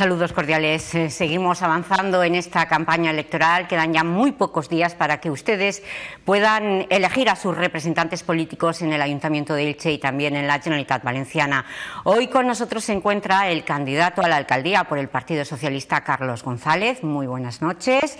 Saludos cordiales. Eh, seguimos avanzando en esta campaña electoral. Quedan ya muy pocos días para que ustedes puedan elegir a sus representantes políticos en el Ayuntamiento de Ilche y también en la Generalitat Valenciana. Hoy con nosotros se encuentra el candidato a la alcaldía por el Partido Socialista, Carlos González. Muy buenas noches.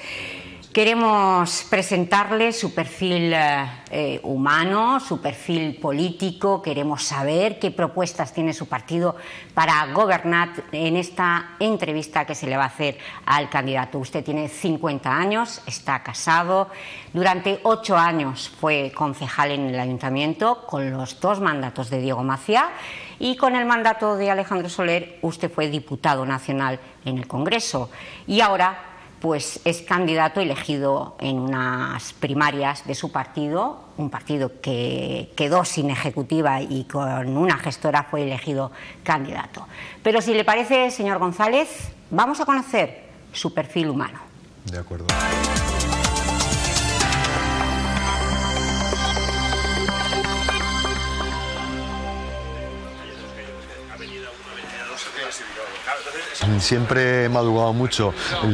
Queremos presentarle su perfil eh, eh, humano, su perfil político, queremos saber qué propuestas tiene su partido para gobernar en esta entrevista que se le va a hacer al candidato. Usted tiene 50 años, está casado, durante ocho años fue concejal en el ayuntamiento con los dos mandatos de Diego Macía y con el mandato de Alejandro Soler usted fue diputado nacional en el Congreso. Y ahora pues es candidato elegido en unas primarias de su partido, un partido que quedó sin ejecutiva y con una gestora fue elegido candidato. Pero si le parece, señor González, vamos a conocer su perfil humano. De acuerdo. Siempre he madrugado mucho.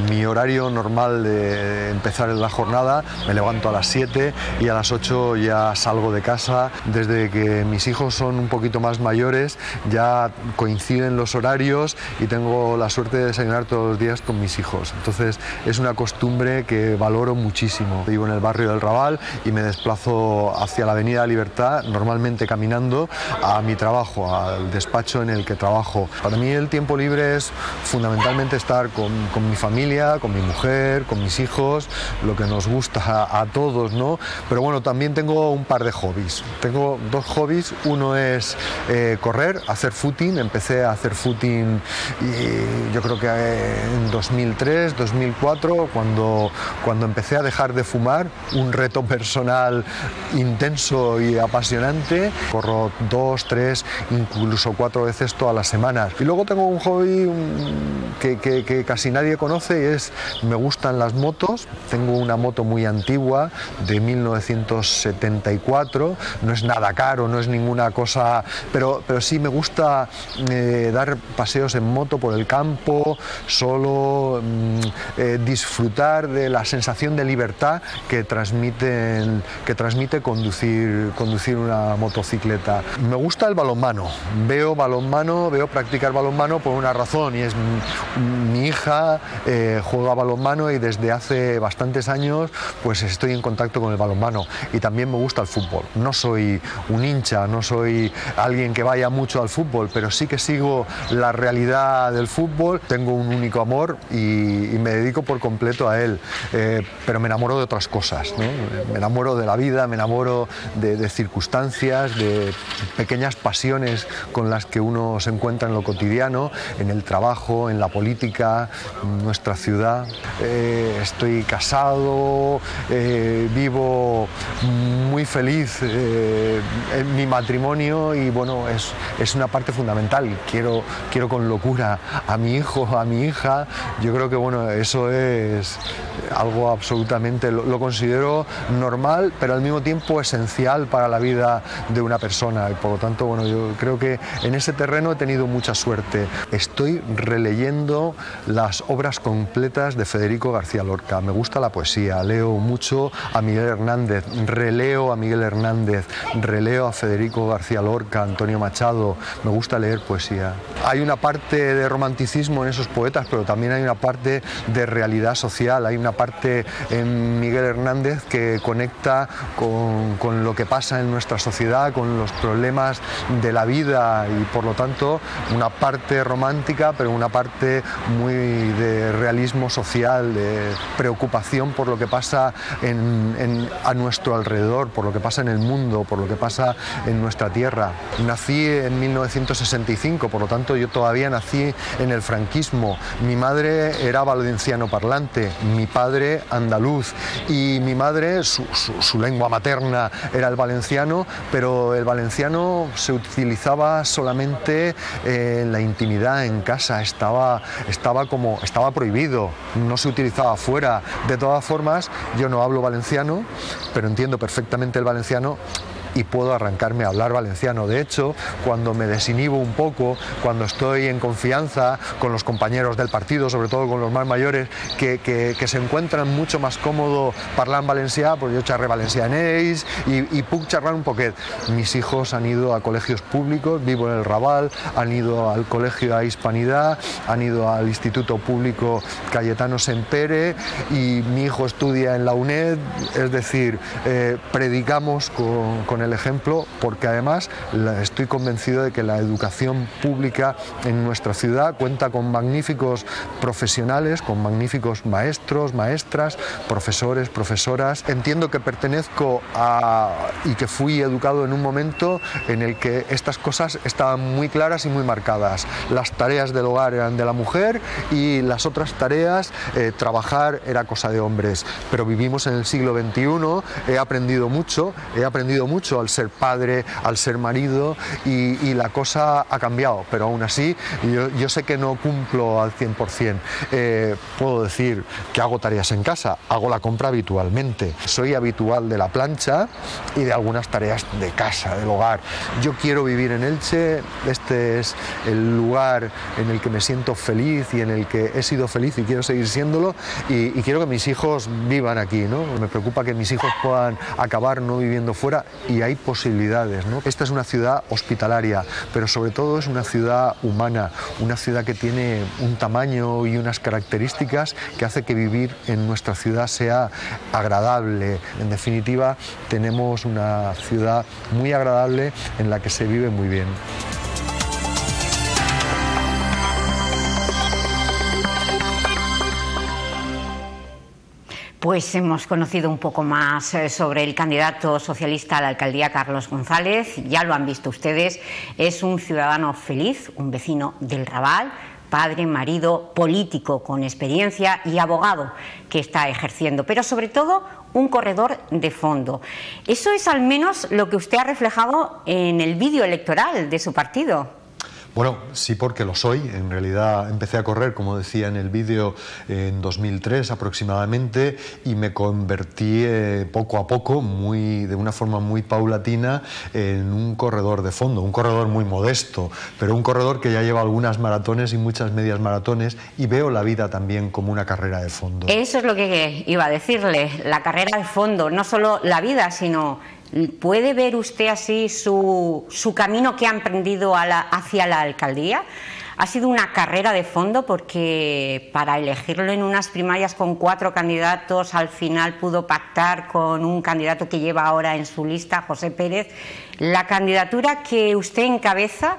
Mi horario normal de empezar la jornada, me levanto a las 7 y a las 8 ya salgo de casa. Desde que mis hijos son un poquito más mayores, ya coinciden los horarios y tengo la suerte de desayunar todos los días con mis hijos. Entonces es una costumbre que valoro muchísimo. Vivo en el barrio del Raval y me desplazo hacia la Avenida Libertad, normalmente caminando a mi trabajo, al despacho en el que trabajo. Para mí el tiempo libre es fundamentalmente estar con, mi familia, con mi mujer, con mis hijos, lo que nos gusta a, todos, ¿no? Pero bueno, también tengo un par de hobbies. Tengo dos hobbies. Uno es eh, correr, hacer footing. Empecé a hacer footing y yo creo que en 2003, 2004, cuando, cuando empecé a dejar de fumar, un reto personal intenso y apasionante. Corro dos, tres, incluso cuatro veces todas las semanas. Y luego tengo un hobby que, casi nadie conoce es, me gustan las motos, tengo una moto muy antigua de 1974, no es nada caro, no es ninguna cosa, pero, pero sí me gusta eh, dar paseos en moto por el campo, solo mm, eh, disfrutar de la sensación de libertad que, transmiten, que transmite conducir, conducir una motocicleta. Me gusta el balonmano, veo balonmano, veo practicar balonmano por una razón y es mi hija eh, juega balonmano y desde hace bastantes años pues estoy en contacto con el balonmano y también me gusta el fútbol. No soy un hincha, no soy alguien que vaya mucho al fútbol, pero sí que sigo la realidad del fútbol. Tengo un único amor y, me dedico por completo a él, eh, pero me enamoro de otras cosas. Me enamoro de la vida, me enamoro de, de circunstancias, de pequeñas pasiones con las que uno se encuentra en lo cotidiano, en el trabajo en la política, en nuestra ciudad. Eh, estoy casado, eh, vivo muy feliz eh, en mi matrimonio y bueno, es, es una parte fundamental. Quiero, quiero con locura a mi hijo, a mi hija. Yo creo que bueno, eso es algo absolutamente, lo, considero normal, pero al mismo tiempo esencial para la vida de una persona. Y por lo tanto, bueno, yo creo que en ese terreno he tenido mucha suerte. Estoy releyendo las obras completas de Federico García Lorca. Me gusta la poesía, leo mucho a Miguel Hernández, releo a Miguel Hernández, releo a Federico García Lorca, Antonio Machado. Me gusta leer poesía. Hay una parte de romanticismo en esos poetas, pero también hay una parte de realidad social. Hay una parte en Miguel Hernández que conecta con, con lo que pasa en nuestra sociedad, con los problemas de la vida y por lo tanto una parte romántica, pero una parte muy de realismo social, de preocupación por lo que pasa a nuestro alrededor, por lo que pasa en el mundo, por lo que pasa en nuestra tierra. Nací en 1965, por lo tanto yo todavía nací en el franquismo. Mi madre era valenciano parlante, mi padre andaluz. Y mi madre, su, su lengua materna era el valenciano, pero el valenciano se utilizaba solamente en la intimidad, en casa. Estaba, estaba como estaba prohibido, no se utilizaba afuera. De todas formas, yo no hablo valenciano, pero entiendo perfectamente el valenciano y puedo arrancarme a hablar valenciano. De hecho, cuando me desinhibo un poco, cuando estoy en confianza con los compañeros del partido, sobre todo con los más mayores, que, se encuentran mucho más cómodo hablar en valencià, pues yo charré valencianés y, y puc charlar un poquet. Mis hijos han ido a colegios públicos, vivo en el Raval, han ido al colegio a Hispanidad, han ido al Instituto Público Cayetano Sempere y mi hijo estudia en la UNED, es decir, eh, predicamos con, con, el ejemplo porque además estoy convencido de que la educación pública en nuestra ciudad cuenta con magníficos profesionales, con magníficos maestros, maestras, profesores, profesoras. Entiendo que pertenezco a y que fui educado en un momento en el que estas cosas estaban muy claras y muy marcadas. Las tareas del hogar eran de la mujer y las otras tareas, eh, trabajar era cosa de hombres. Pero vivimos en el siglo XXI, he aprendido mucho, he aprendido mucho al ser padre, al ser marido y, la cosa ha cambiado, pero aún así yo, sé que no cumplo al 100%. Eh, puedo decir que hago tareas en casa, hago la compra habitualmente, soy habitual de la plancha y de algunas tareas de casa, del hogar. Yo quiero vivir en Elche, este es el lugar en el que me siento feliz y en el que he sido feliz y quiero seguir siéndolo y, quiero que mis hijos vivan aquí, ¿no? Me preocupa que mis hijos puedan acabar no viviendo fuera y hay posibilidades, ¿no? Esta es una ciudad hospitalaria, pero sobre todo es una ciudad humana, una ciudad que tiene un tamaño y unas características que hace que vivir en nuestra ciudad sea agradable. En definitiva, tenemos una ciudad muy agradable en la que se vive muy bien. Pues hemos conocido un poco más eh, sobre el candidato socialista a la alcaldía, Carlos González. Ya lo han visto ustedes. Es un ciudadano feliz, un vecino del Raval, padre, marido, político con experiencia y abogado que está ejerciendo, pero sobre todo un corredor de fondo. Eso es al menos lo que usted ha reflejado en el vídeo electoral de su partido. Bueno, sí porque lo soy. En realidad empecé a correr, como decía en el vídeo, en 2003 aproximadamente y me convertí eh, poco a poco, muy, de una forma muy paulatina, en un corredor de fondo, un corredor muy modesto, pero un corredor que ya lleva algunas maratones y muchas medias maratones y veo la vida también como una carrera de fondo. Eso es lo que iba a decirle, la carrera de fondo, no solo la vida, sino ¿Puede ver usted así su, camino que ha emprendido hacia la alcaldía? Ha sido una carrera de fondo porque para elegirlo en unas primarias con cuatro candidatos, al final pudo pactar con un candidato que lleva ahora en su lista, José Pérez. La candidatura que usted encabeza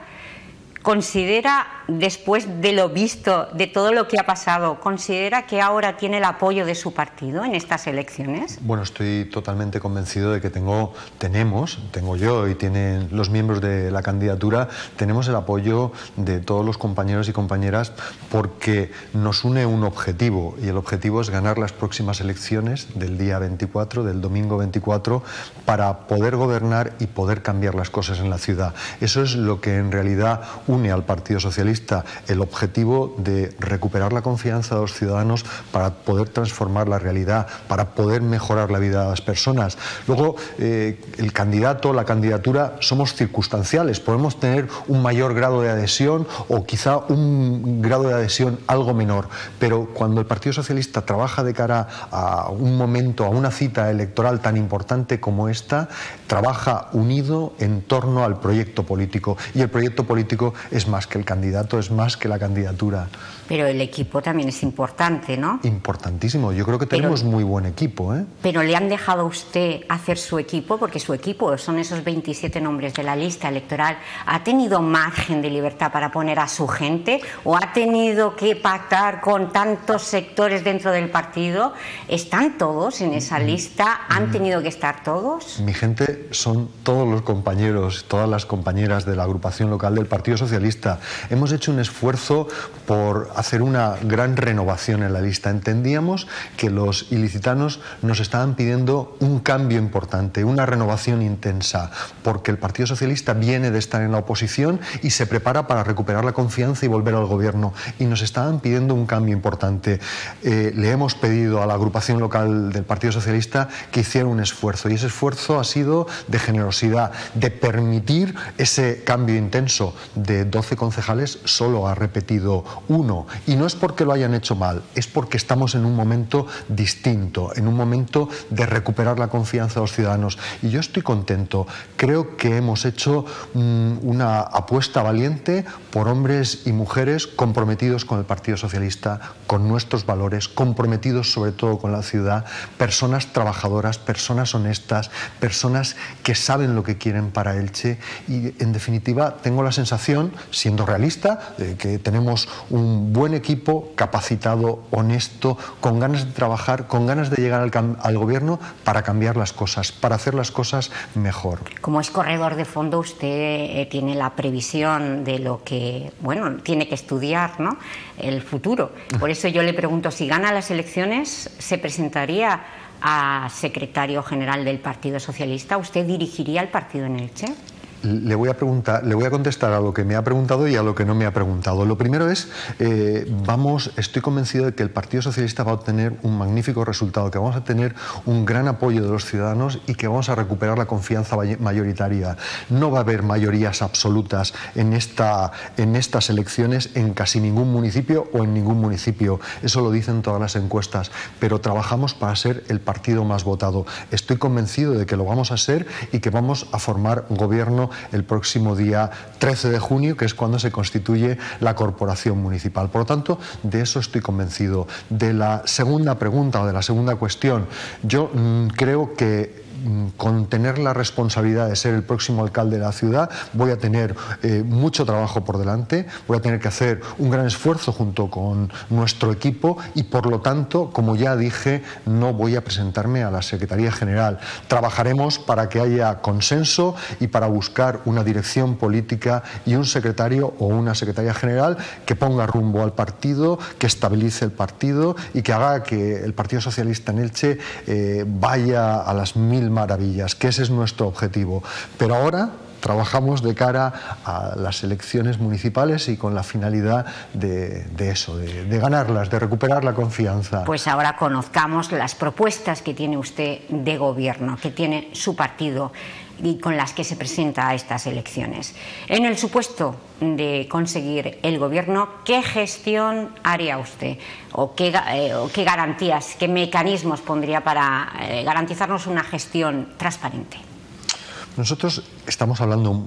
considera, después de lo visto, de todo lo que ha pasado, considera que ahora tiene el apoyo de su partido en estas elecciones? Bueno, estoy totalmente convencido de que tengo, tenemos, tengo yo y tienen los miembros de la candidatura, tenemos el apoyo de todos los compañeros y compañeras porque nos une un objetivo y el objetivo es ganar las próximas elecciones del día 24, del domingo 24, para poder gobernar y poder cambiar las cosas en la ciudad. Eso es lo que en realidad al Partido Socialista el objetivo de recuperar la confianza de los ciudadanos para poder transformar la realidad, para poder mejorar la vida de las personas. Luego, eh, el candidato, la candidatura, somos circunstanciales. Podemos tener un mayor grado de adhesión o quizá un grado de adhesión algo menor, pero cuando el Partido Socialista trabaja de cara a un momento, a una cita electoral tan importante como esta, trabaja unido en torno al proyecto político. Y el proyecto político es más que el candidato, es más que la candidatura. Pero el equipo también es importante, ¿no? Importantísimo. Yo creo que tenemos muy buen equipo. ¿eh? Pero le han dejado a usted hacer su equipo, porque su equipo son esos 27 nombres de la lista electoral. ¿Ha tenido margen de libertad para poner a su gente o ha tenido que pactar con tantos sectores dentro del partido? ¿Están todos en esa mm, lista? ¿Han mm. tenido que estar todos? Mi gente son todos los compañeros, todas las compañeras de la agrupación local del Partido Socialista hemos hecho un esfuerzo por hacer una gran renovación en la lista. Entendíamos que los ilicitanos nos estaban pidiendo un cambio importante, una renovación intensa, porque el Partido Socialista viene de estar en la oposición y se prepara para recuperar la confianza y volver al gobierno. Y nos estaban pidiendo un cambio importante. Eh, le hemos pedido a la agrupación local del Partido Socialista que hiciera un esfuerzo y ese esfuerzo ha sido de generosidad, de permitir ese cambio intenso. De 12 concejales solo ha repetido uno y no es porque lo hayan hecho mal, es porque estamos en un momento distinto, en un momento de recuperar la confianza de los ciudadanos y yo estoy contento. Creo que hemos hecho mm, una apuesta valiente por hombres y mujeres comprometidos con el Partido Socialista, con nuestros valores, comprometidos sobre todo con la ciudad, personas trabajadoras, personas honestas, personas que saben lo que quieren para Elche y en definitiva tengo la sensación, siendo realista, de que tenemos un buen equipo capacitado, honesto, con ganas de trabajar, con ganas de llegar al, gobierno para cambiar las cosas, para hacer las cosas mejor. Como es corredor de fondo, usted eh, tiene la previsión de lo que, bueno, tiene que estudiar, ¿no? El futuro. Por eso yo le pregunto, si gana las elecciones, ¿se presentaría a secretario general del Partido Socialista? ¿Usted dirigiría el partido en Elche? Le voy a preguntar, le voy a contestar a lo que me ha preguntado y a lo que no me ha preguntado. Lo primero es, eh, vamos, estoy convencido de que el Partido Socialista va a obtener un magnífico resultado, que vamos a tener un gran apoyo de los ciudadanos y que vamos a recuperar la confianza mayoritaria. No va a haber mayorías absolutas en, esta, en estas elecciones en casi ningún municipio o en ningún municipio. Eso lo dicen todas las encuestas, pero trabajamos para ser el partido más votado. Estoy convencido de que lo vamos a ser y que vamos a formar gobierno el próximo día 13 de junio, que es cuando se constituye la corporación municipal. Por lo tanto, de eso estoy convencido. De la segunda pregunta o de la segunda cuestión, yo mm, creo que con tener la responsabilidad de ser el próximo alcalde de la ciudad, voy a tener eh, mucho trabajo por delante, voy a tener que hacer un gran esfuerzo junto con nuestro equipo y por lo tanto, como ya dije, no voy a presentarme a la Secretaría General. Trabajaremos para que haya consenso y para buscar una dirección política y un secretario o una secretaria general que ponga rumbo al partido, que estabilice el partido y que haga que el Partido Socialista en Elche eh, vaya a las mil maravillas, que ese es nuestro objetivo. Pero ahora trabajamos de cara a las elecciones municipales y con la finalidad de, eso, de, ganarlas, de recuperar la confianza. Pues ahora conozcamos las propuestas que tiene usted de gobierno, que tiene su partido y con las que se presenta a estas elecciones. En el supuesto de conseguir el gobierno, ¿qué gestión haría usted? ¿O qué, eh, garantías, qué mecanismos pondría para eh, garantizarnos una gestión transparente? Nosotros estamos hablando,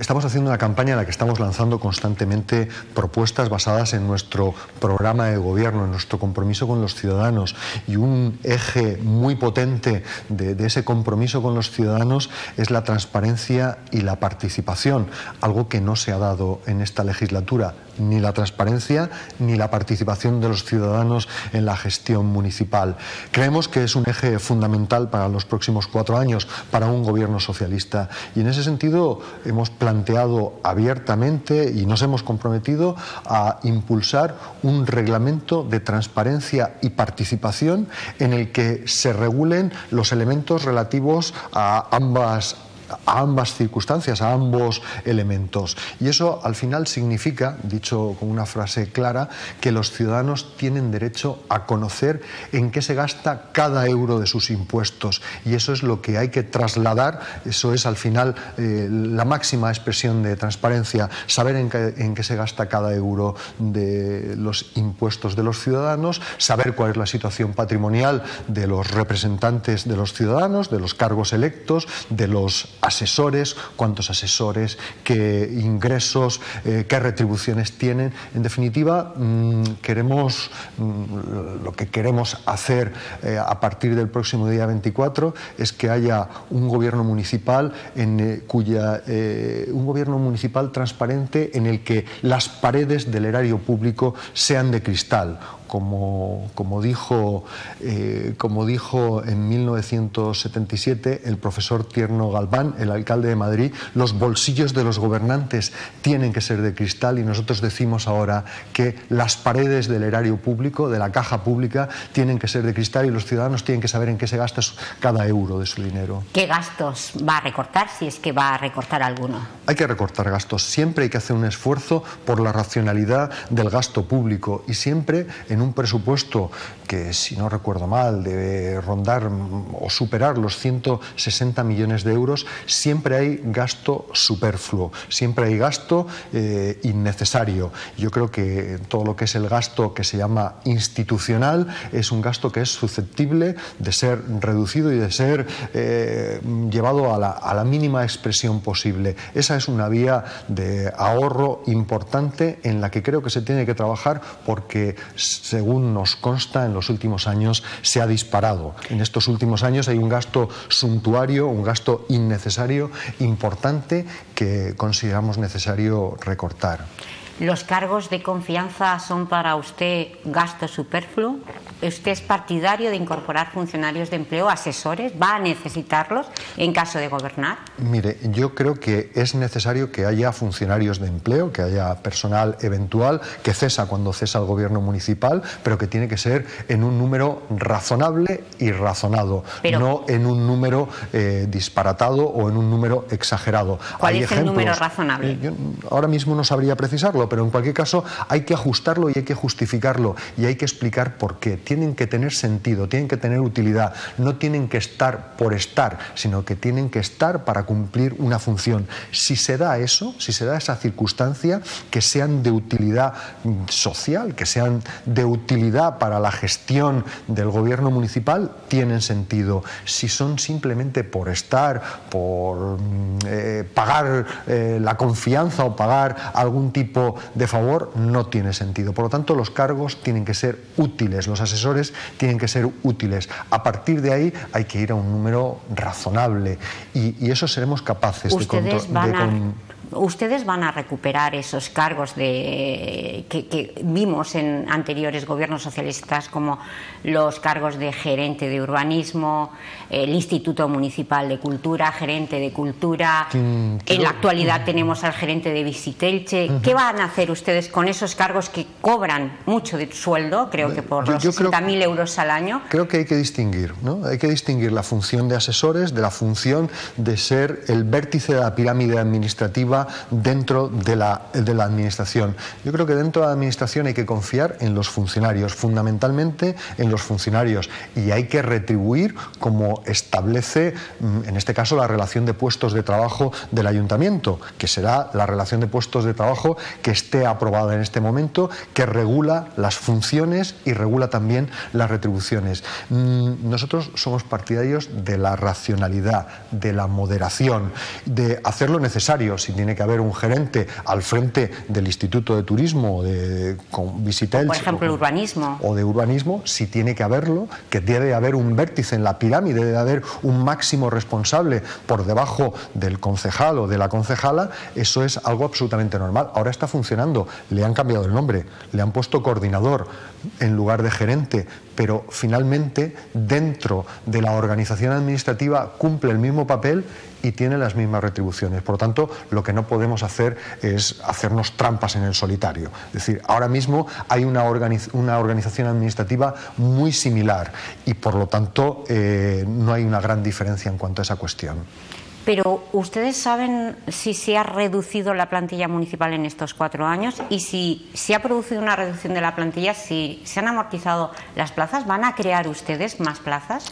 estamos haciendo una campaña en la que estamos lanzando constantemente propuestas basadas en nuestro programa de gobierno, en nuestro compromiso con los ciudadanos y un eje muy potente de, ese compromiso con los ciudadanos es la transparencia y la participación, algo que no se ha dado en esta legislatura ni la transparencia ni la participación de los ciudadanos en la gestión municipal. Creemos que es un eje fundamental para los próximos cuatro años para un gobierno socialista y en ese sentido hemos planteado abiertamente y nos hemos comprometido a impulsar un reglamento de transparencia y participación en el que se regulen los elementos relativos a ambas a ambas circunstancias, a ambos elementos. Y eso al final significa, dicho con una frase clara, que los ciudadanos tienen derecho a conocer en qué se gasta cada euro de sus impuestos. Y eso es lo que hay que trasladar, eso es al final eh, la máxima expresión de transparencia, saber en qué, en qué se gasta cada euro de los impuestos de los ciudadanos, saber cuál es la situación patrimonial de los representantes de los ciudadanos, de los cargos electos, de los asesores, cuántos asesores, qué ingresos, eh, qué retribuciones tienen. En definitiva, mm, queremos mm, lo que queremos hacer eh, a partir del próximo día 24 es que haya un gobierno municipal en eh, cuya un gobierno municipal transparente en el que las paredes del erario público sean de cristal como, como, dijo, eh, como dijo en 1977 el profesor Tierno Galván, el alcalde de Madrid, los bolsillos de los gobernantes tienen que ser de cristal y nosotros decimos ahora que las paredes del erario público, de la caja pública, tienen que ser de cristal y los ciudadanos tienen que saber en qué se gasta cada euro de su dinero. ¿Qué gastos va a recortar si es que va a recortar alguno? Hay que recortar gastos. Siempre hay que hacer un esfuerzo por la racionalidad del gasto público y siempre en un presupuesto que, si no recuerdo mal, debe rondar o superar los 160 millones de euros, siempre hay gasto superfluo, siempre hay gasto eh, innecesario. Yo creo que todo lo que es el gasto que se llama institucional es un gasto que es susceptible de ser reducido y de ser eh, llevado a la mínima expresión posible. Esa es una vía de ahorro importante en la que creo que se tiene que trabajar porque, según nos consta, en los últimos años se ha disparado. En estos últimos años hay un gasto suntuario, un gasto innecesario, importante, que consideramos necesario recortar. ¿Los cargos de confianza son para usted gasto superfluo? ¿Usted es partidario de incorporar funcionarios de empleo, asesores? ¿Va a necesitarlos en caso de gobernar? Mire, yo creo que es necesario que haya funcionarios de empleo, que haya personal eventual que cesa cuando cesa el gobierno municipal, pero que tiene que ser en un número razonable y razonado, no en un número eh, disparatado o en un número exagerado. ¿Cuál es el número razonable? Eh, ahora mismo no sabría precisarlo, pero en cualquier caso hay que ajustarlo y hay que justificarlo y hay que explicar por qué tienen que tener sentido, tienen que tener utilidad, no tienen que estar por estar, sino que tienen que estar para cumplir una función. Si se da eso, si se da esa circunstancia, que sean de utilidad social, que sean de utilidad para la gestión del gobierno municipal, tienen sentido. Si son simplemente por estar, por mm, eh, pagar eh, la confianza o pagar algún tipo de favor, no tiene sentido. Por lo tanto, los cargos tienen que ser útiles, los asesores tienen que ser útiles. A partir de ahí hay que ir a un número razonable y, eso seremos capaces de, de, ustedes van a recuperar esos cargos de, que, vimos en anteriores gobiernos socialistas como los cargos de gerente de urbanismo, el Instituto Municipal de Cultura, gerente de cultura. En la actualidad tenemos al gerente de Visitelche. ¿Qué van a hacer ustedes con esos cargos que cobran mucho de sueldo, creo que por los 60.000 euros al año? Creo que hay que distinguir, ¿no? Hay que distinguir la función de asesores de la función de ser el vértice de la pirámide administrativa dentro de la, de la administración. Yo creo que dentro de la administración hay que confiar en los funcionarios, fundamentalmente en los funcionarios, y hay que retribuir como establece, mm, en este caso, la relación de puestos de trabajo del ayuntamiento, que será la relación de puestos de trabajo que esté aprobada en este momento, que regula las funciones y regula también las retribuciones. Mm, nosotros somos partidarios de la racionalidad, de la moderación, de hacer lo necesario, si tiene que haber un gerente al frente del Instituto de Turismo de con Visitells, por ejemplo, urbanismo. O de urbanismo, si tiene que haberlo, que debe haber un vértice en la pirámide, debe haber un máximo responsable por debajo del concejal o de la concejala, eso es algo absolutamente normal. Ahora está funcionando, le han cambiado el nombre, le han puesto coordinador en lugar de gerente, pero finalmente dentro de la organización administrativa cumple el mismo papel y tiene las mismas retribuciones. Por lo tanto, lo que no podemos hacer es hacernos trampas en el solitario. Es decir, ahora mismo hay una, una organización administrativa muy similar y por lo tanto eh, no hay una gran diferencia en cuanto a esa cuestión. Pero ustedes saben si se ha reducido la plantilla municipal en estos cuatro años y si se ha producido una reducción de la plantilla, si se han amortizado las plazas, ¿van a crear ustedes más plazas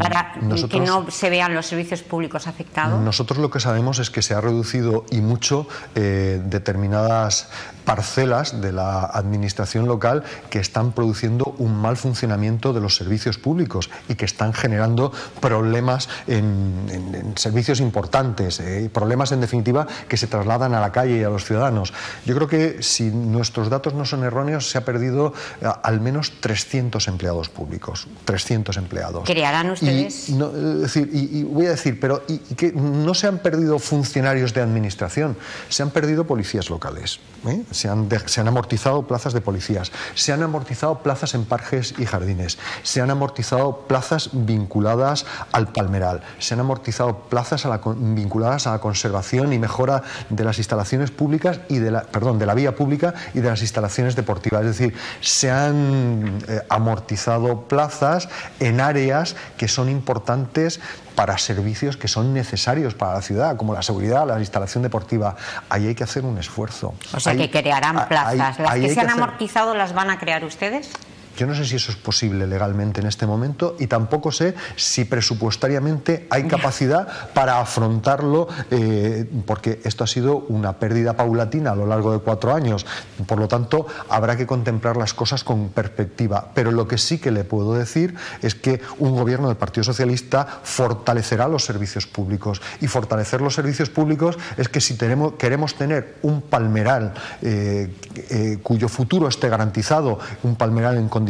para que no se vean los servicios públicos afectados? Nosotros lo que sabemos es que se ha reducido y mucho eh, determinadas parcelas de la administración local que están produciendo un mal funcionamiento de los servicios públicos y que están generando problemas en, servicios importantes eh, problemas en definitiva que se trasladan a la calle y a los ciudadanos. Yo creo que si nuestros datos no son erróneos, se ha perdido eh, al menos 300 empleados públicos. 300 empleados. ¿Crearán ustedes? Y, decir, y, voy a decir, pero y, que no se han perdido funcionarios de administración, se han perdido policías locales. ¿eh? Se, han se han amortizado plazas de policías, se han amortizado plazas en parques y jardines, se han amortizado plazas vinculadas al palmeral, se han amortizado plazas vinculadas a la conservación y mejora de las instalaciones públicas y de la, perdón, de la vía pública y de las instalaciones deportivas. Es decir, se han eh, amortizado plazas en áreas que son importantes para servicios que son necesarios para la ciudad, como la seguridad, la instalación deportiva. Ahí hay que hacer un esfuerzo. O sea, que crearán plazas. ¿Las que se han amortizado las van a crear ustedes? Yo no sé si eso es posible legalmente en este momento y tampoco sé si presupuestariamente hay capacidad para afrontarlo, eh, porque esto ha sido una pérdida paulatina a lo largo de cuatro años. Por lo tanto, habrá que contemplar las cosas con perspectiva. Pero lo que sí que le puedo decir es que un gobierno del Partido Socialista fortalecerá los servicios públicos. Y fortalecer los servicios públicos es que si tenemos, queremos tener un palmeral eh, eh, cuyo futuro esté garantizado, un palmeral en condiciones,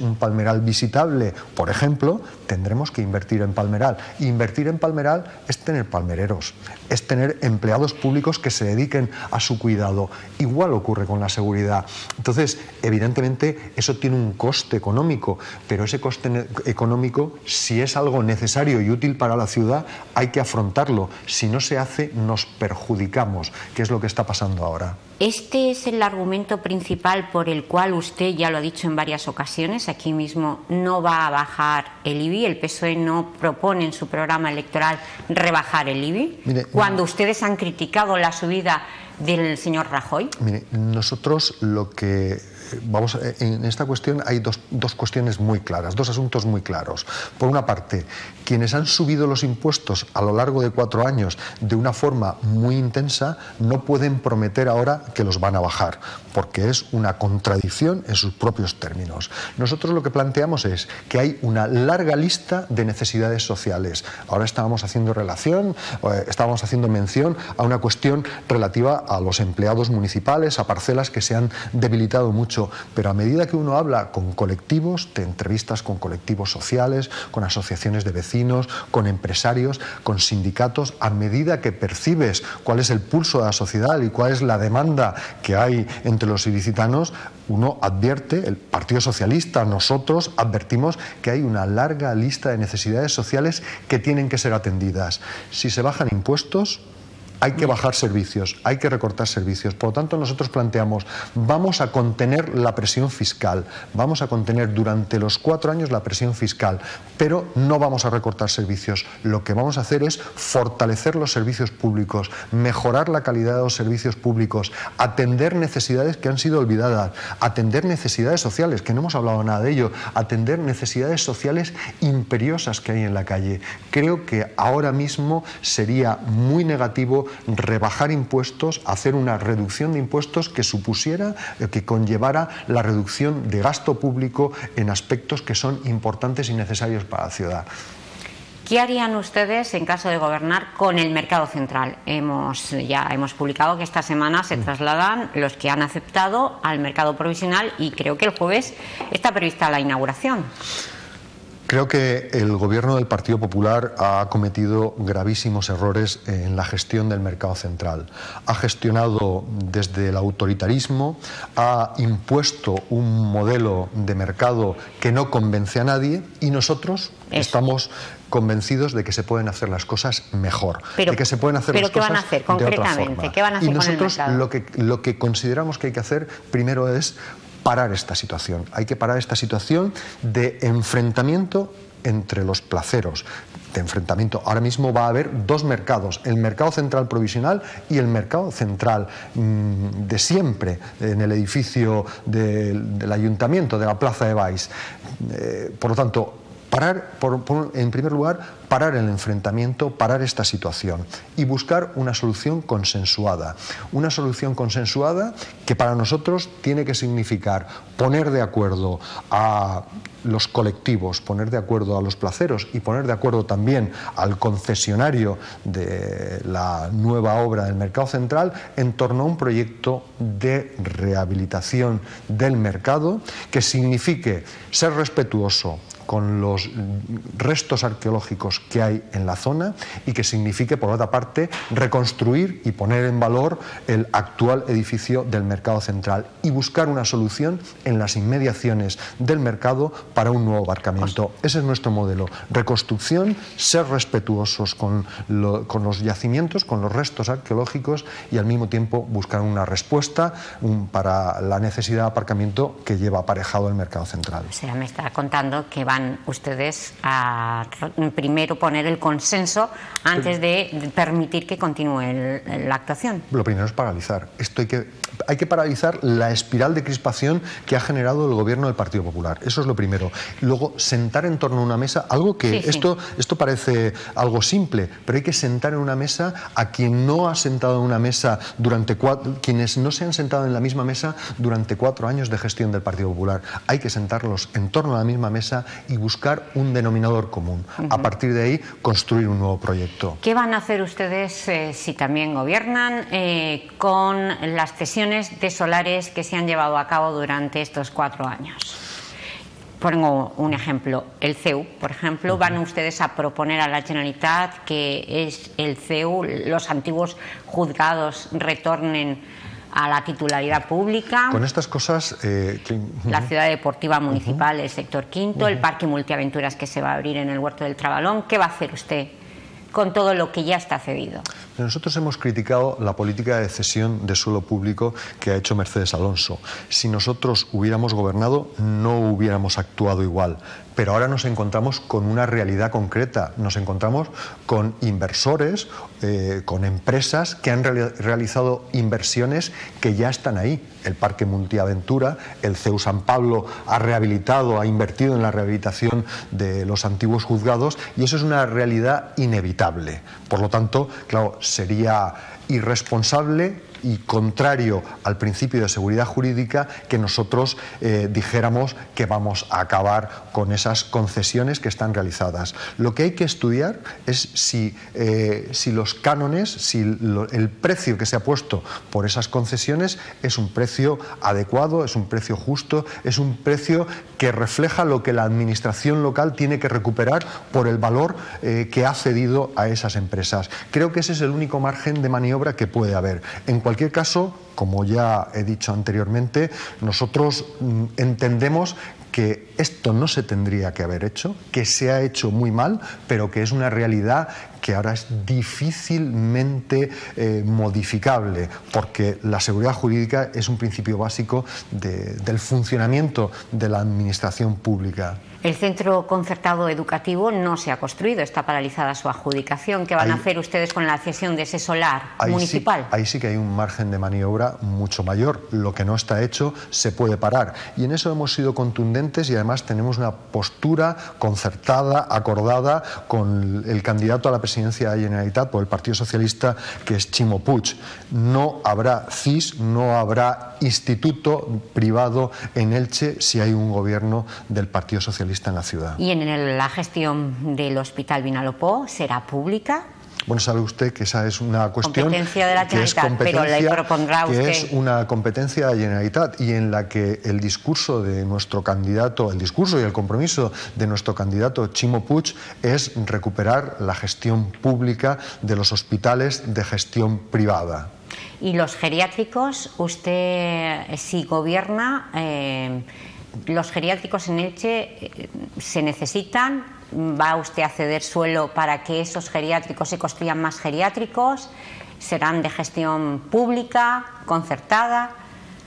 un palmeral visitable, por ejemplo, tendremos que invertir en palmeral. Invertir en palmeral es tener palmereros, es tener empleados públicos que se dediquen a su cuidado. Igual ocurre con la seguridad. Entonces, evidentemente, eso tiene un coste económico, pero ese coste económico, si es algo necesario y útil para la ciudad, hay que afrontarlo. Si no se hace, nos perjudicamos, que es lo que está pasando ahora. Este es el argumento principal por el cual usted, ya lo ha dicho en varias ocasiones, aquí mismo no va a bajar el IBI. El PSOE no propone en su programa electoral rebajar el IBI. cuando ustedes han criticado la subida del señor Rajoy. Mire, nosotros lo que vamos, en esta cuestión hay dos, dos, cuestiones muy claras, dos asuntos muy claros. Por una parte, quienes han subido los impuestos a lo largo de cuatro años de una forma muy intensa no pueden prometer ahora que los van a bajar, porque es una contradicción en sus propios términos. Nosotros lo que planteamos es que hay una larga lista de necesidades sociales. Ahora estábamos haciendo relación, eh, estábamos haciendo mención a una cuestión relativa a los empleados municipales, a parcelas que se han debilitado mucho pero a medida que uno habla con colectivos, te entrevistas con colectivos sociales, con asociaciones de vecinos, con empresarios, con sindicatos, a medida que percibes cuál es el pulso de la sociedad y cuál es la demanda que hay entre los ilicitanos, uno advierte, el Partido Socialista, nosotros advertimos que hay una larga lista de necesidades sociales que tienen que ser atendidas. Si se bajan impuestos, hay que bajar servicios, hay que recortar servicios. Por lo tanto, nosotros planteamos, vamos a contener la presión fiscal, vamos a contener durante los cuatro años la presión fiscal, pero no vamos a recortar servicios. Lo que vamos a hacer es fortalecer los servicios públicos, mejorar la calidad de los servicios públicos, atender necesidades que han sido olvidadas, atender necesidades sociales, que no hemos hablado nada de ello, atender necesidades sociales imperiosas que hay en la calle. Creo que ahora mismo sería muy negativo rebajar impuestos, hacer una reducción de impuestos que supusiera, eh, que conllevara la reducción de gasto público en aspectos que son importantes y necesarios para la ciudad. ¿Qué harían ustedes en caso de gobernar con el mercado central? Hemos, ya hemos publicado que esta semana se mm. trasladan los que han aceptado al mercado provisional y creo que el jueves está prevista la inauguración. Creo que el gobierno del Partido Popular ha cometido gravísimos errores en la gestión del mercado central. Ha gestionado desde el autoritarismo, ha impuesto un modelo de mercado que no convence a nadie y nosotros estamos convencidos de que se pueden hacer las cosas mejor, pero, de que se pueden hacer las ¿qué cosas van a hacer concretamente? ¿Qué van a hacer y nosotros con el lo que lo que consideramos que hay que hacer primero es parar esta situación. Hay que parar esta situación de enfrentamiento entre los placeros de enfrentamiento. Ahora mismo va a haber dos mercados, el mercado central provisional y el mercado central mm, de siempre en el edificio del ayuntamiento, de la Plaza de Baix. Eh, por lo tanto, parar, en primer lugar, parar el enfrentamiento, parar esta situación y buscar una solución consensuada. Una solución consensuada que para nosotros tiene que significar poner de acuerdo a los colectivos, poner de acuerdo a los placeros y poner de acuerdo también al concesionario de la nueva obra del mercado central en torno a un proyecto de rehabilitación del mercado que signifique ser respetuoso con los restos arqueológicos que hay en la zona y que signifique, por otra parte, reconstruir y poner en valor el actual edificio del mercado central y buscar una solución en las inmediaciones del mercado para un nuevo aparcamiento. Ese es nuestro modelo. Reconstrucción, ser respetuosos con, los yacimientos, con los restos arqueológicos y al mismo tiempo buscar una respuesta para la necesidad de aparcamiento que lleva aparejado el mercado central. O sea, me está contando que van ustedes a primero poner el consenso antes de permitir que continúe la actuación. Lo primero es paralizar. Esto hay que, hay que paralizar la espiral de crispación que ha generado el gobierno del Partido Popular. Eso es lo primero. Luego, sentar en torno a una mesa, algo que esto, esto parece algo simple, pero hay que sentar en una mesa a quien no ha sentado en una mesa durante cuatro, quienes no se han sentado en la misma mesa durante cuatro años de gestión del Partido Popular. Hay que sentarlos en torno a la misma mesa y buscar un denominador común. A partir de ahí, construir un nuevo proyecto. ¿Qué van a hacer ustedes eh, si también gobiernan eh, con las cesiones de solares que se han llevado a cabo durante estos cuatro años? Pongo un ejemplo, el CEU, por ejemplo, van ustedes a proponer a la Generalitat que es el CEU, los antiguos juzgados retornen a la titularidad pública. Con estas cosas... Eh, la ciudad deportiva municipal, el sector quinto, el parque multiaventuras que se va a abrir en el Huerto del Trabalón. ¿Qué va a hacer usted con todo lo que ya está cedido? Nosotros hemos criticado la política de cesión de suelo público que ha hecho Mercedes Alonso. Si nosotros hubiéramos gobernado, no hubiéramos actuado igual pero ahora nos encontramos con una realidad concreta, nos encontramos con inversores, eh, con empresas que han realizado inversiones que ya están ahí. El Parque Multiaventura, el CEU San Pablo ha rehabilitado, ha invertido en la rehabilitación de los antiguos juzgados y eso es una realidad inevitable. Por lo tanto, claro, sería irresponsable y contrario al principio de seguridad jurídica que nosotros eh, dijéramos que vamos a acabar con esas concesiones que están realizadas. Lo que hay que estudiar es si, eh, si los cánones, si el precio que se ha puesto por esas concesiones es un precio adecuado, es un precio justo, es un precio que refleja lo que la administración local tiene que recuperar por el valor eh, que ha cedido a esas empresas. Creo que ese es el único margen de maniobra que puede haber. En cualquier caso, como ya he dicho anteriormente, nosotros mm, entendemos que esto no se tendría que haber hecho, que se ha hecho muy mal, pero que es una realidad que ahora es difícilmente eh, modificable, porque la seguridad jurídica es un principio básico del funcionamiento de la administración pública. El centro concertado educativo no se ha construido, está paralizada su adjudicación. ¿Qué van a hacer ustedes con la cesión de ese solar municipal? ahí sí que hay un margen de maniobra mucho mayor. Lo que no está hecho se puede parar. Y en eso hemos sido contundentes y además tenemos una postura concertada, acordada con el candidato a la presidencia de la Generalitat por el Partido Socialista, que es Chimo Puig. No habrá CIS, no habrá instituto privado en Elche si hay un gobierno del Partido Socialista en la ciudad. ¿Y en la gestión del Hospital Vinalopó será pública? Bueno, sabe usted que esa es una cuestión competencia de la que es competencia, que es una competencia de la Generalitat y en la que el discurso de nuestro candidato, el discurso y el compromiso de nuestro candidato Chimo Puig es recuperar la gestión pública de los hospitales de gestión privada. Y los geriátricos, usted si gobierna eh, los geriátricos en Elche eh, se necesitan. ¿Va usted a ceder suelo para que esos geriátricos se construyan más geriátricos? ¿Serán de gestión pública, concertada?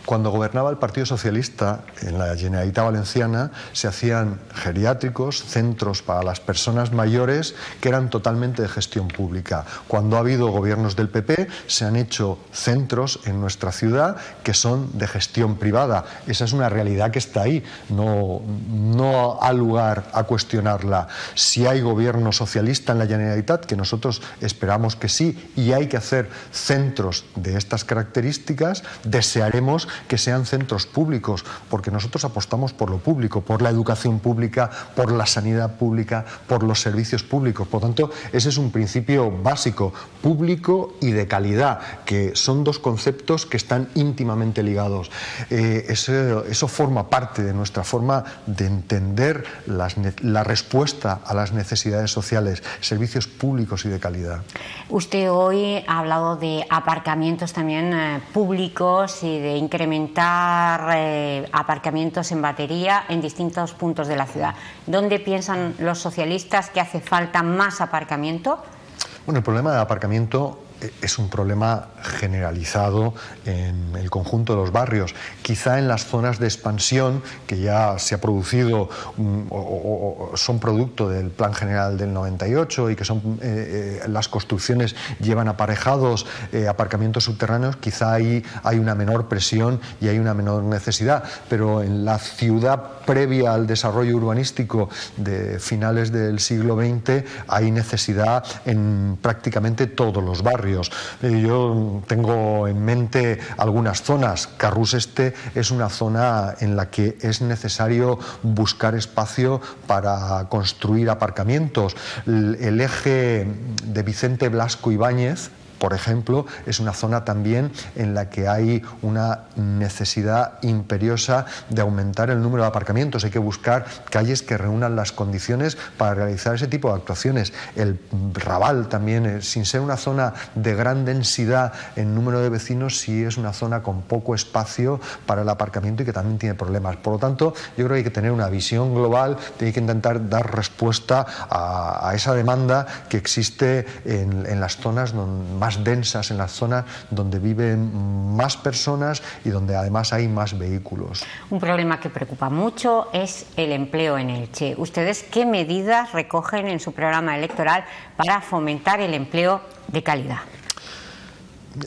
Cuando gobernaba el Partido Socialista en la Generalitat Valenciana se hacían geriátricos, centros para las personas mayores que eran totalmente de gestión pública. Cuando ha habido gobiernos del PP se han hecho centros en nuestra ciudad que son de gestión privada. Esa es una realidad que está ahí, no, no ha lugar a cuestionarla. Si hay gobierno socialista en la Generalitat, que nosotros esperamos que sí, y hay que hacer centros de estas características, desearemos que sean centros públicos, porque nosotros apostamos por lo público, por la educación pública, por la sanidad pública, por los servicios públicos. Por tanto, ese es un principio básico, público y de calidad, que son dos conceptos que están íntimamente ligados. Eh, eso, forma parte de nuestra forma de entender la respuesta a las necesidades sociales, servicios públicos y de calidad. Usted hoy ha hablado de aparcamientos también eh, públicos y de incrementar eh, aparcamientos en batería en distintos puntos de la ciudad. ¿Dónde piensan los socialistas que hace falta más aparcamiento? Bueno, el problema de aparcamiento es un problema generalizado en el conjunto de los barrios. Quizá en las zonas de expansión, que ya se ha producido mm, o, son producto del Plan General del 98 y que son eh, eh, las construcciones llevan aparejados eh, aparcamientos subterráneos, quizá ahí hay una menor presión y hay una menor necesidad. Pero en la ciudad previa al desarrollo urbanístico de finales del siglo XX hay necesidad en prácticamente todos los barrios. Eh, yo tengo en mente algunas zonas. Carrus Este es una zona en la que es necesario buscar espacio para construir aparcamientos. El eje de Vicente Blasco Ibáñez, por ejemplo, es una zona también en la que hay una necesidad imperiosa de aumentar el número de aparcamientos. Hay que buscar calles que reúnan las condiciones para realizar ese tipo de actuaciones. El Raval también, eh, sin ser una zona de gran densidad en número de vecinos, sí es una zona con poco espacio para el aparcamiento y que también tiene problemas. Por lo tanto, yo creo que hay que tener una visión global, hay que intentar dar respuesta a, esa demanda que existe en, en las zonas donde más densas, en las zonas donde viven más personas y donde además hay más vehículos. Un problema que preocupa mucho es el empleo en el Che. ¿Ustedes qué medidas recogen en su programa electoral para fomentar el empleo de calidad?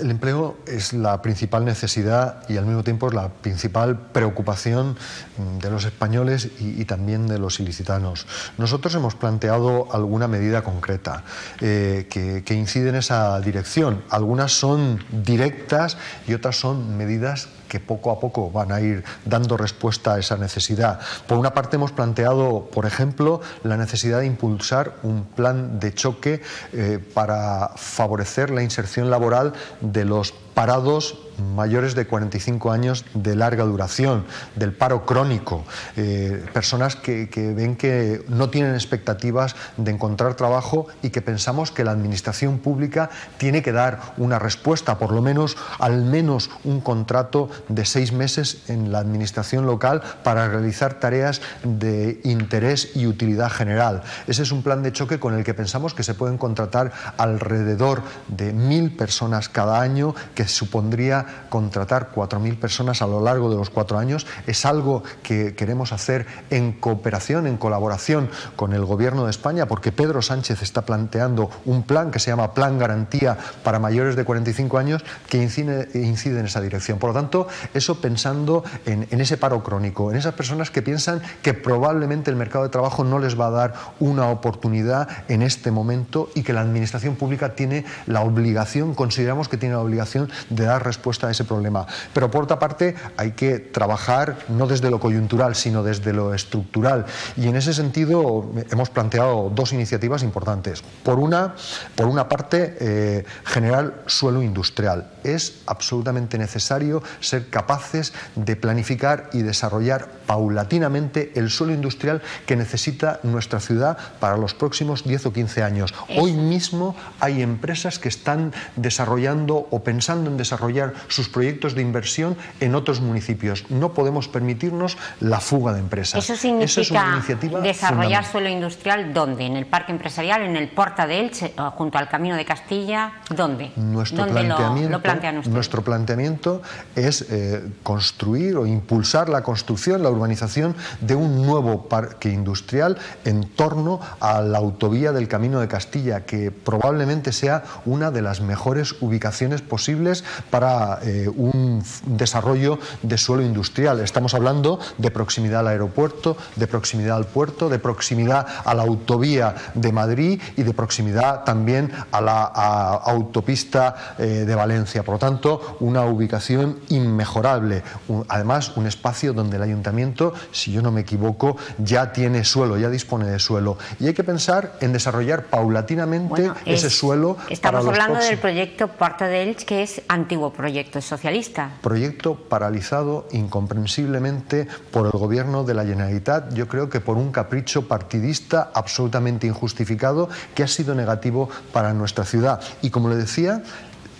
El empleo es la principal necesidad y al mismo tiempo es la principal preocupación mm, de los españoles y, también de los ilicitanos. Nosotros hemos planteado alguna medida concreta eh, que, que incide en esa dirección. Algunas son directas y otras son medidas que poco a poco van a ir dando respuesta a esa necesidad. Por una parte hemos planteado, por ejemplo, la necesidad de impulsar un plan de choque eh, para favorecer la inserción laboral de los parados mayores de 45 años de larga duración, del paro crónico, eh, personas que, ven que no tienen expectativas de encontrar trabajo y que pensamos que la administración pública tiene que dar una respuesta, por lo menos al menos un contrato de seis meses en la administración local para realizar tareas de interés y utilidad general. Ese es un plan de choque con el que pensamos que se pueden contratar alrededor de mil personas cada año que supondría contratar 4.000 personas a lo largo de los cuatro años. Es algo que queremos hacer en cooperación, en colaboración con el Gobierno de España, porque Pedro Sánchez está planteando un plan que se llama Plan Garantía para mayores de 45 años que incide, en esa dirección. Por lo tanto, eso pensando en, en ese paro crónico, en esas personas que piensan que probablemente el mercado de trabajo no les va a dar una oportunidad en este momento y que la Administración Pública tiene la obligación, consideramos que tiene la obligación de dar respuesta ese problema. Pero por otra parte hay que trabajar no desde lo coyuntural, sino desde lo estructural. Y en ese sentido hemos planteado dos iniciativas importantes. Por una, por una parte, eh, generar suelo industrial. Es absolutamente necesario ser capaces de planificar y desarrollar paulatinamente el suelo industrial que necesita nuestra ciudad para los próximos 10 o 15 años. Hoy mismo hay empresas que están desarrollando o pensando en desarrollar sus proyectos de inversión en otros municipios. No podemos permitirnos la fuga de empresas. Eso significa desarrollar suelo industrial ¿dónde? ¿En el parque empresarial, en el Porta de Elche, junto al Camino de Castilla? ¿Dónde? Nuestro planteamiento, lo, Nuestro planteamiento es eh, construir o impulsar la construcción, la urbanización de un nuevo parque industrial en torno a la autovía del Camino de Castilla, que probablemente sea una de las mejores ubicaciones posibles para eh, un desarrollo de suelo industrial. Estamos hablando de proximidad al aeropuerto, de proximidad al puerto, de proximidad a la autovía de Madrid y de proximidad también a la autopista eh, de Valencia. Por lo tanto, una ubicación inmejorable. además, un espacio donde el ayuntamiento, si yo no me equivoco, ya tiene suelo, ya dispone de suelo. Y hay que pensar en desarrollar paulatinamente ese suelo. Estamos hablando del proyecto Puerto de Elche, que es antiguo proyecto socialista. Proyecto paralizado incomprensiblemente por el gobierno de la Generalitat, yo creo que por un capricho partidista absolutamente injustificado que ha sido negativo para nuestra ciudad. Y como le decía,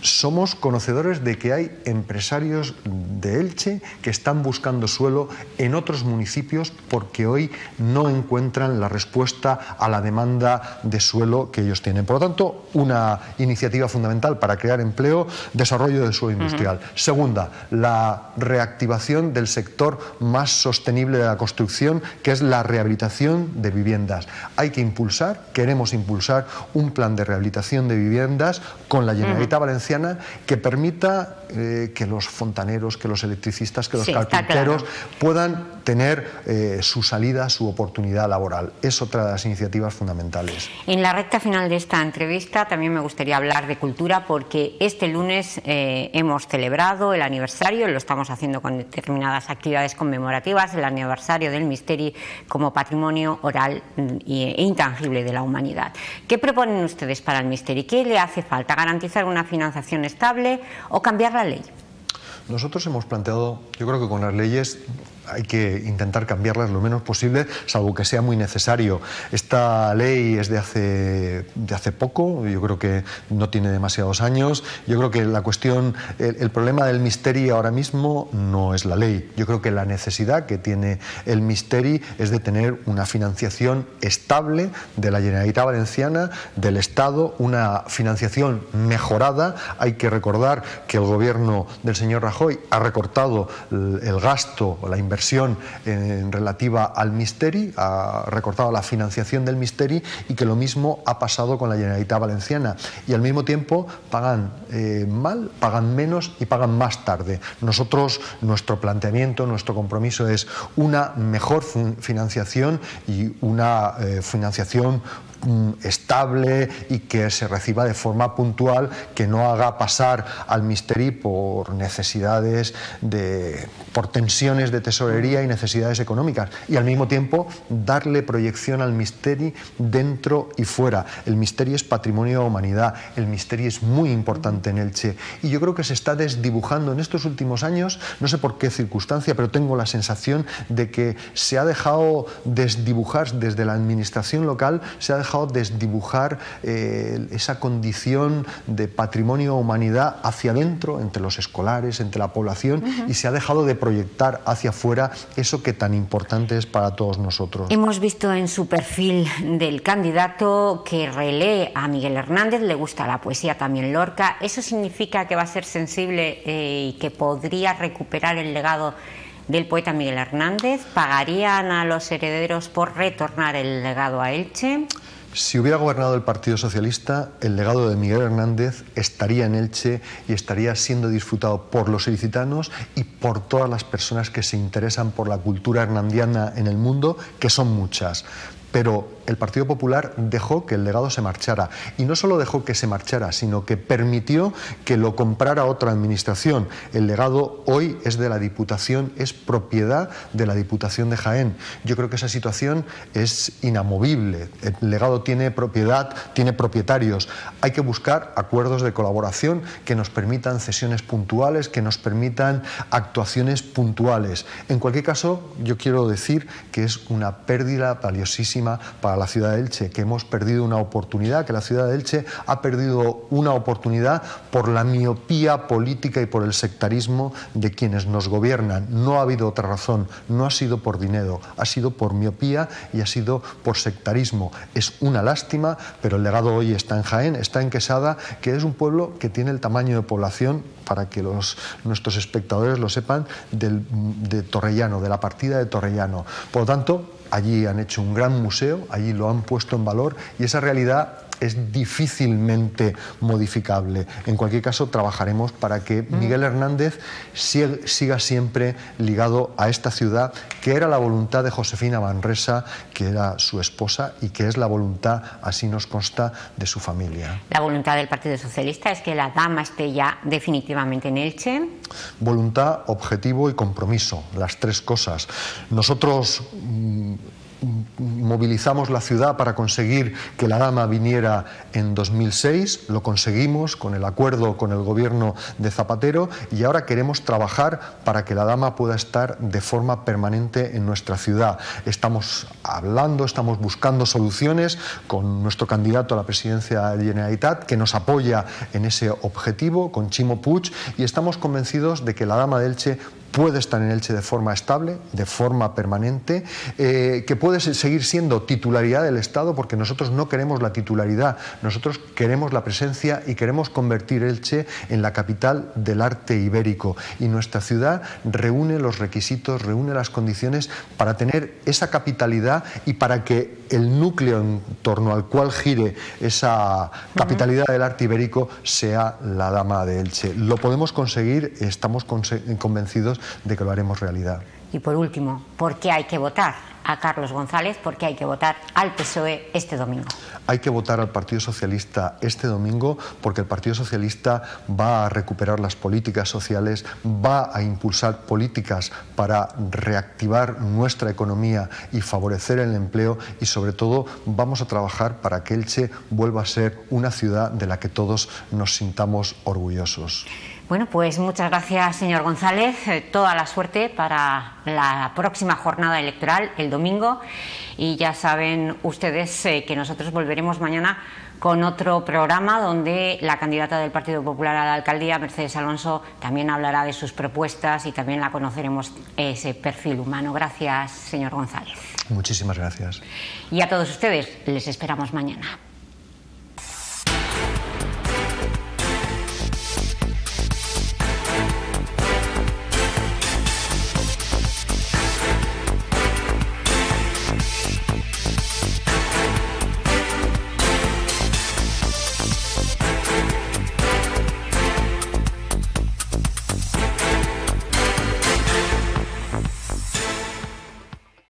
somos conocedores de que hay empresarios de Elche que están buscando suelo en otros municipios porque hoy no encuentran la respuesta a la demanda de suelo que ellos tienen. Por lo tanto, una iniciativa fundamental para crear empleo, desarrollo del suelo industrial. Segunda, la reactivación del sector más sostenible de la construcción, que es la rehabilitación de viviendas. Hay que impulsar, queremos impulsar un plan de rehabilitación de viviendas con la Generalitat Valenciana que permita eh, que los fontaneros, que los electricistas, que los carpinteros puedan tener eh, su salida, su oportunidad laboral. Es otra de las iniciativas fundamentales. En la recta final de esta entrevista también me gustaría hablar de cultura porque este lunes eh, hemos celebrado el aniversario, lo estamos haciendo con determinadas actividades conmemorativas, el aniversario del Misteri como patrimonio oral mm, e intangible de la humanidad. ¿Qué proponen ustedes para el Misteri? ¿Qué le hace falta? ¿Garantizar una financiación estable o cambiar ley? Nosotros hemos planteado, yo creo que con las leyes hay que intentar cambiarlas lo menos posible, salvo que sea muy necesario. Esta ley es de hace, de hace poco, yo creo que no tiene demasiados años. Yo creo que la cuestión, el, problema del Misteri ahora mismo no es la ley. Yo creo que la necesidad que tiene el Misteri es de tener una financiación estable de la Generalitat Valenciana, del Estado, una financiación mejorada. Hay que recordar que el gobierno del señor Rajoy ha recortado el, el gasto la inversión en, relativa al Misteri, ha recortado la financiación del Misteri y que lo mismo ha pasado con la Generalitat Valenciana. Y al mismo tiempo pagan eh, mal, pagan menos y pagan más tarde. Nosotros, nuestro planteamiento, nuestro compromiso es una mejor financiación y una eh, financiación estable y que se reciba de forma puntual, que no haga pasar al Misteri por necesidades de, por tensiones de tesorería y necesidades económicas. Y al mismo tiempo darle proyección al Misteri dentro y fuera. El Misteri es patrimonio de humanidad, el Misteri es muy importante en Elche. Y yo creo que se está desdibujando en estos últimos años, no sé por qué circunstancia, pero tengo la sensación de que se ha dejado desdibujar desde la administración local, se ha dejado desdibujar eh, esa condición de patrimonio humanidad hacia adentro, entre los escolares, entre la población, y se ha dejado de proyectar hacia afuera eso que tan importante es para todos nosotros. Hemos visto en su perfil del candidato que relee a Miguel Hernández, le gusta la poesía también Lorca. ¿Eso significa que va a ser sensible eh, y que podría recuperar el legado del poeta Miguel Hernández? ¿Pagarían a los herederos por retornar el legado a Elche? Si hubiera gobernado el Partido Socialista, el legado de Miguel Hernández estaría en Elche y estaría siendo disfrutado por los ilicitanos y por todas las personas que se interesan por la cultura hernandiana en el mundo, que son muchas. Pero el Partido Popular dejó que el legado se marchara. Y no solo dejó que se marchara, sino que permitió que lo comprara otra administración. El legado hoy es de la Diputación, es propiedad de la Diputación de Jaén. Yo creo que esa situación es inamovible. El legado tiene propiedad, tiene propietarios. Hay que buscar acuerdos de colaboración que nos permitan cesiones puntuales, que nos permitan actuaciones puntuales. En cualquier caso, yo quiero decir que es una pérdida valiosísima para la ciudad de Elche, que hemos perdido una oportunidad, que la ciudad de Elche ha perdido una oportunidad por la miopía política y por el sectarismo de quienes nos gobiernan. No ha habido otra razón, no ha sido por dinero, ha sido por miopía y ha sido por sectarismo. Es una lástima, pero el legado hoy está en Jaén, está en Quesada, que es un pueblo que tiene el tamaño de población para que los, nuestros espectadores lo sepan, de Torrellano, de la partida de Torrellano. Por lo tanto, allí han hecho un gran museo, allí lo han puesto en valor y esa realidad es difícilmente modificable. En cualquier caso, trabajaremos para que mm. Miguel Hernández siga siempre ligado a esta ciudad, que era la voluntad de Josefina Manresa, que era su esposa, y que es la voluntad, así nos consta, de su familia. La voluntad del Partido Socialista es que la dama esté ya definitivamente en Elche. Voluntad, objetivo y compromiso, las tres cosas. Nosotros mm, movilizamos la ciudad para conseguir que la dama viniera en 2006, lo conseguimos con el acuerdo con el gobierno de Zapatero y ahora queremos trabajar para que la dama pueda estar de forma permanente en nuestra ciudad. Estamos hablando, estamos buscando soluciones con nuestro candidato a la presidencia de Generalitat que nos apoya en ese objetivo, con Chimo Puig, y estamos convencidos de que la dama de Elche puede estar en Elche de forma estable, de forma permanente, eh, que puede seguir siendo titularidad del Estado, porque nosotros no queremos la titularidad, nosotros queremos la presencia y queremos convertir Elche en la capital del arte ibérico. Y nuestra ciudad reúne los requisitos, reúne las condiciones para tener esa capitalidad y para que el núcleo en torno al cual gire esa capitalidad del arte ibérico sea la Dama de Elche. Lo podemos conseguir, estamos convencidos de que lo haremos realidad. Y por último, ¿por qué hay que votar a Carlos González? ¿Por qué hay que votar al PSOE este domingo? Hay que votar al Partido Socialista este domingo porque el Partido Socialista va a recuperar las políticas sociales, va a impulsar políticas para reactivar nuestra economía y favorecer el empleo y sobre todo vamos a trabajar para que Elche vuelva a ser una ciudad de la que todos nos sintamos orgullosos. Bueno, pues muchas gracias, señor González. Eh, toda la suerte para la próxima jornada electoral, el domingo. Y ya saben ustedes eh, que nosotros volveremos mañana con otro programa donde la candidata del Partido Popular a la alcaldía, Mercedes Alonso, también hablará de sus propuestas y también la conoceremos ese perfil humano. Gracias, señor González. Muchísimas gracias. Y a todos ustedes les esperamos mañana.